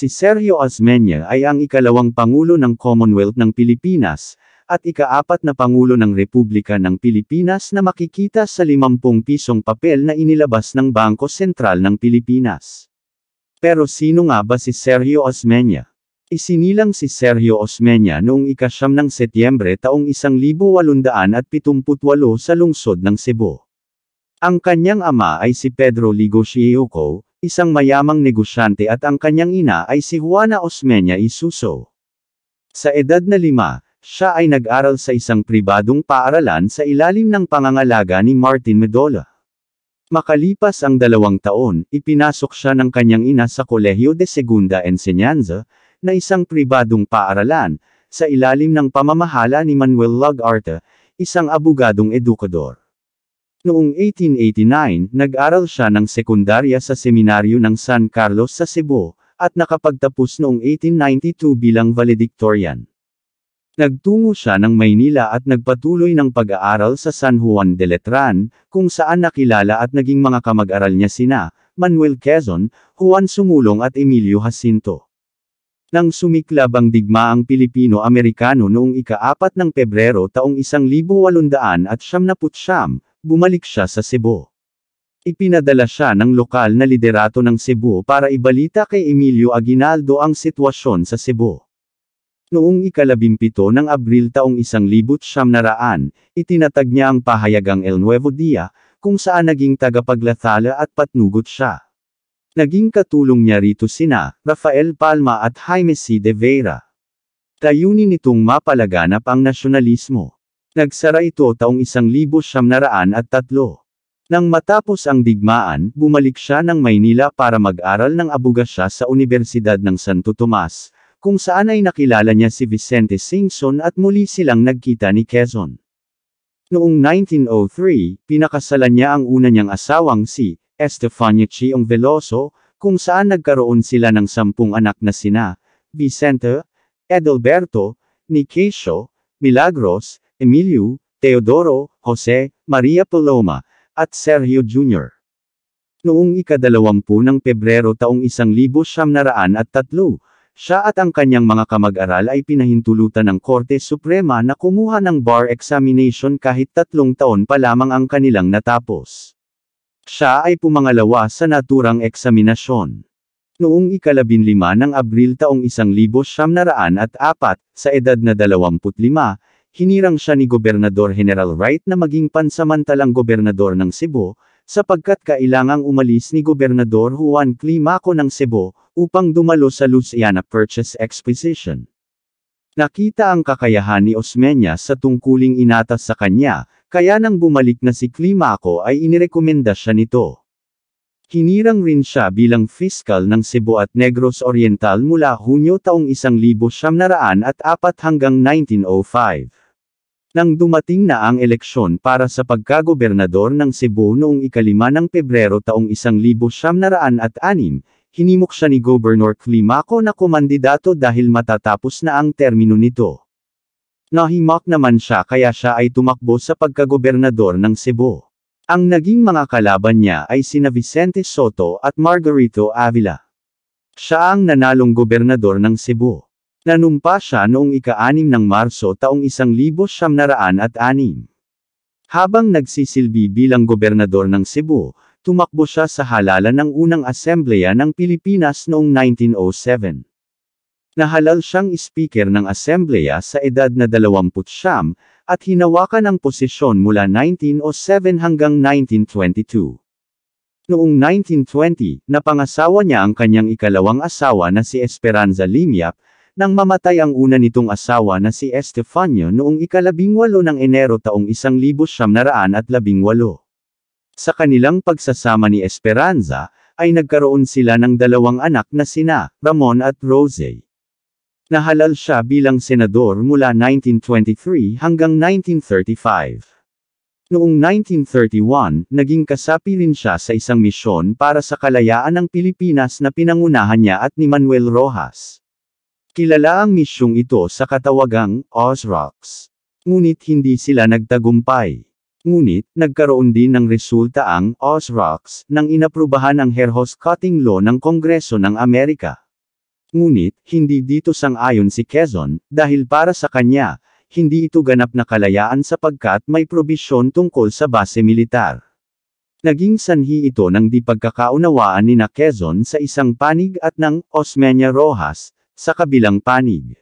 Si Sergio Osmeña ay ang ikalawang Pangulo ng Commonwealth ng Pilipinas, at ikaapat na Pangulo ng Republika ng Pilipinas na makikita sa 50 pisong papel na inilabas ng Bangko Sentral ng Pilipinas. Pero sino nga ba si Sergio Osmeña? Isinilang si Sergio Osmeña noong ikasyam ng Setyembre taong 1878 sa lungsod ng Cebu. Ang kanyang ama ay si Pedro Ligo Shioco, isang mayamang negosyante at ang kanyang ina ay si Juana Osmeña Isuso. Sa edad na lima, siya ay nag-aral sa isang pribadong paaralan sa ilalim ng pangangalaga ni Martin Medola. Makalipas ang dalawang taon, ipinasok siya ng kanyang ina sa Kolehiyo de Segunda Enseñanza, na isang pribadong paaralan, sa ilalim ng pamamahala ni Manuel Lagarte, isang abogadong edukador. Noong 1889, nag-aral siya ng sekundarya sa seminaryo ng San Carlos sa Cebu, at nakapagtapos noong 1892 bilang valedictorian. Nagtungo siya ng Maynila at nagpatuloy ng pag-aaral sa San Juan de Letran, kung saan nakilala at naging mga kamag-aral niya sina, Manuel Quezon, Juan Sumulong at Emilio Jacinto. Nang sumiklab ang digmaang Pilipino-Amerikano noong ika-4 ng Pebrero taong 1800 at siyam, bumalik siya sa Cebu. Ipinadala siya ng lokal na liderato ng Cebu para ibalita kay Emilio Aguinaldo ang sitwasyon sa Cebu. Noong ikalabimpito ng Abril taong isang libut siyam naraan, itinatag niya ang pahayagang El Nuevo Dia, kung saan naging tagapaglathala at patnugot siya. Naging katulong niya rito sina, Rafael Palma at Jaime C. de Vera. Tayunin nitong mapalaganap ang nasyonalismo. Nagsara ito taong isang libo siyam naraan at tatlo. Nang matapos ang digmaan, bumalik siya ng Maynila para mag-aral ng abugasya sa Universidad ng Santo Tomas, kung saan ay nakilala niya si Vicente Singson at muli silang nagkita ni Quezon. Noong 1903, pinakasalan niya ang una niyang asawang si Estefania Chiong Veloso, kung saan nagkaroon sila ng sampung anak na sina, Vicente, Edelberto, Nicasio, Milagros, Emilio, Teodoro, Jose, Maria Paloma, at Sergio Jr. Noong ikadalawampu ng Pebrero taong isang libo siyam naraan at tatlo, siya at ang kanyang mga kamag-aral ay pinahintulutan ng Korte Suprema na kumuha ng bar examination kahit tatlong taon pa lamang ang kanilang natapos. Siya ay pumangalawa sa naturang eksaminasyon. Noong ikalabinlima ng Abril taong isang libo siyam naraan at apat, sa edad na 25, hinirang siya ni Gobernador General Wright na maging pansamantalang gobernador ng Cebu, sapagkat kailangang umalis ni Gobernador Juan Climaco ng Cebu, upang dumalo sa Luciana Purchase Exposition. Nakita ang kakayahan ni Osmeña sa tungkuling inatas sa kanya, kaya nang bumalik na si Climaco ay inirekomenda siya nito. Hinirang rin siya bilang fiscal ng Cebu at Negros Oriental mula Hunyo taong 1904 hanggang 1905. Nang dumating na ang eleksyon para sa pagkagobernador ng Cebu noong ikalima ng Pebrero taong 1906, hinimok siya ni Governor Climaco na kumandidato dahil matatapos na ang termino nito. Nahimak naman siya kaya siya ay tumakbo sa pagkagobernador ng Cebu. Ang naging mga kalaban niya ay sina Vicente Soto at Margarito Avila. Siya ang nanalong gobernador ng Cebu. Nanumpa siya noong ika-anim ng Marso taong 1906. Habang nagsisilbi bilang gobernador ng Cebu, tumakbo siya sa halalan ng unang asembleya ng Pilipinas noong 1907. Nahalal siyang speaker ng asembleya sa edad na 20 at hinawakan ang posisyon mula 1907 hanggang 1922. Noong 1920, napangasawa niya ang kanyang ikalawang asawa na si Esperanza Limiap, nang mamatay ang una nitong asawa na si Estefanio noong ikalabingwalo ng Enero taong 1918. Sa kanilang pagsasama ni Esperanza, ay nagkaroon sila ng dalawang anak na sina, Ramon at Rose. Nahalal siya bilang senador mula 1923 hanggang 1935. Noong 1931, naging kasapi rin siya sa isang misyon para sa kalayaan ng Pilipinas na pinangunahan niya at ni Manuel Rojas. Kilala ang misyong ito sa katawagang Ozrocks. Ngunit hindi sila nagtagumpay. Ngunit, nagkaroon din ng resulta ang Ozrocks nang inaprubahan ang Herhos Cutting Law ng Kongreso ng Amerika. Ngunit, hindi dito sang-ayon si Quezon, dahil para sa kanya, hindi ito ganap na kalayaan sapagkat may probisyon tungkol sa base militar. Naging sanhi ito ng di pagkakaunawaan ni na Quezon sa isang panig at ng Osmeña Rojas, sa kabilang panig.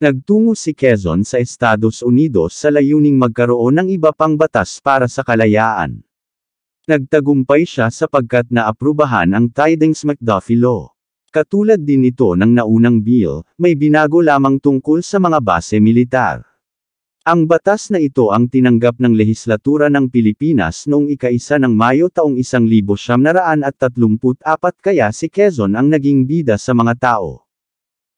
Nagtungo si Quezon sa Estados Unidos sa layuning magkaroon ng iba pang batas para sa kalayaan. Nagtagumpay siya sapagkat naaprubahan ang Tidings-McDuffie Law. Katulad din ito ng naunang bill, may binago lamang tungkol sa mga base militar. Ang batas na ito ang tinanggap ng lehislatura ng Pilipinas noong ika-isa ng Mayo taong 1934 kaya si Quezon ang naging bida sa mga tao.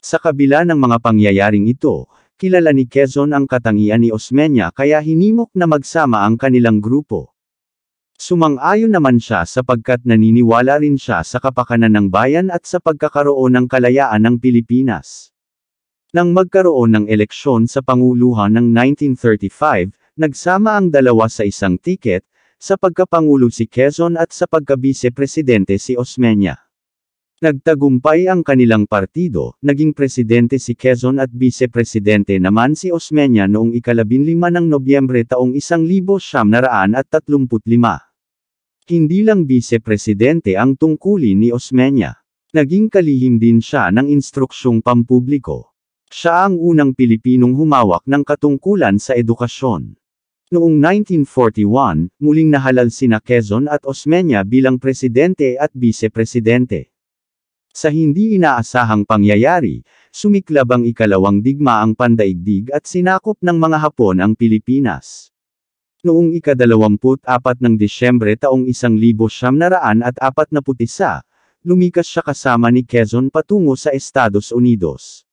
Sa kabila ng mga pangyayaring ito, kilala ni Quezon ang katangian ni Osmeña kaya hinimok na magsama ang kanilang grupo. Sumang-ayon naman siya sapagkat naniniwala rin siya sa kapakanan ng bayan at sa pagkakaroon ng kalayaan ng Pilipinas. Nang magkaroon ng eleksyon sa Panguluhan ng 1935, nagsama ang dalawa sa isang tiket, sa pagkapangulo si Quezon at sa pagkabise-presidente si Osmeña. Nagtagumpay ang kanilang partido, naging presidente si Quezon at vice-presidente naman si Osmeña noong ikalabinlima ng Nobyembre taong 1935. Hindi lang vice-presidente ang tungkulin ni Osmeña. Naging kalihim din siya ng instruksyong pampubliko. Siya ang unang Pilipinong humawak ng katungkulan sa edukasyon. Noong 1941, muling nahalal sina Quezon at Osmeña bilang presidente at vice-presidente. Sa hindi inaasahang pangyayari, sumiklab ang ikalawang digmaang pandaigdig at sinakop ng mga Hapon ang Pilipinas. Noong ikadalawamput-apat ng Disyembre taong 1941, lumikas siya kasama ni Quezon patungo sa Estados Unidos.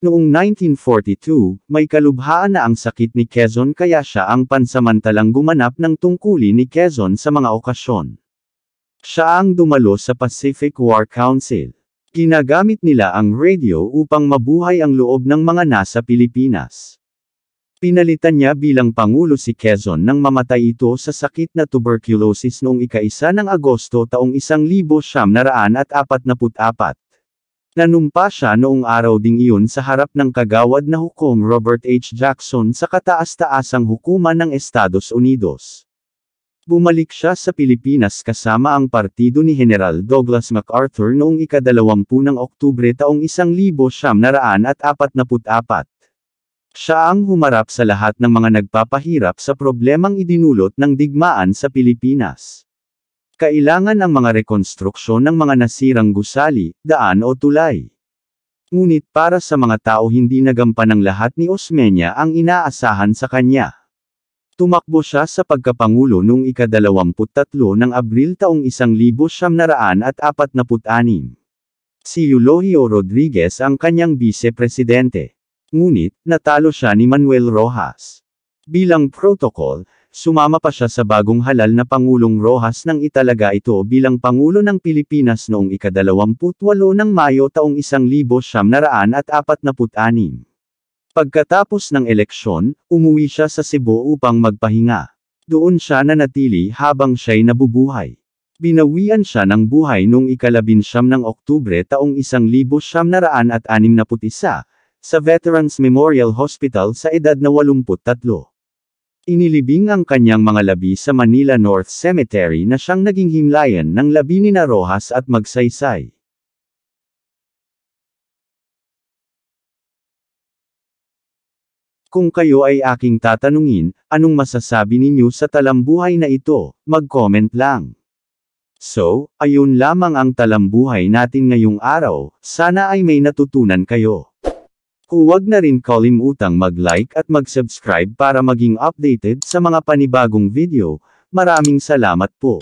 Noong 1942, may kalubhaan na ang sakit ni Quezon kaya siya ang pansamantalang gumanap ng tungkulin ni Quezon sa mga okasyon. Siya ang dumalo sa Pacific War Council. Ginagamit nila ang radio upang mabuhay ang loob ng mga nasa Pilipinas. Pinalitan niya bilang Pangulo si Quezon nang mamatay ito sa sakit na tuberculosis noong ika-isa ng Agosto taong 1944. Nanumpa siya noong araw ding iyon sa harap ng kagawad na hukom Robert H. Jackson sa kataas-taasang hukuman ng Estados Unidos. Bumalik siya sa Pilipinas kasama ang partido ni General Douglas MacArthur noong ikadalawampu ng Oktubre taong 1944. Siya ang humarap sa lahat ng mga nagpapahirap sa problemang idinulot ng digmaan sa Pilipinas. Kailangan ang mga rekonstruksyon ng mga nasirang gusali, daan o tulay. Ngunit para sa mga tao hindi nagampan ng lahat ni Osmeña ang inaasahan sa kanya. Tumakbo siya sa pagkapangulo noong ikadalawamput-tatlo ng Abril taong 1946. Si Eulogio Rodriguez ang kanyang vice-presidente. Ngunit, natalo siya ni Manuel Rojas. Bilang protocol, sumama pa siya sa bagong halal na Pangulong Rojas nang italaga ito bilang Pangulo ng Pilipinas noong ikadalawamputwalo ng Mayo taong 1946. Pagkatapos ng eleksyon, umuwi siya sa Cebu upang magpahinga. Doon siya nanatili habang siya'y nabubuhay. Binawian siya ng buhay noong ikalabinsyam ng Oktubre taong 1961, sa Veterans Memorial Hospital sa edad na 83. Inilibing ang kanyang mga labi sa Manila North Cemetery na siyang naging himlayan ng labi ni na Rojas at Magsaysay. Kung kayo ay aking tatanungin, anong masasabi ninyo sa talambuhay na ito, mag-comment lang. So, ayun lamang ang talambuhay natin ngayong araw, sana ay may natutunan kayo. Huwag na rin kalimutang mag-like at mag-subscribe para maging updated sa mga panibagong video. Maraming salamat po.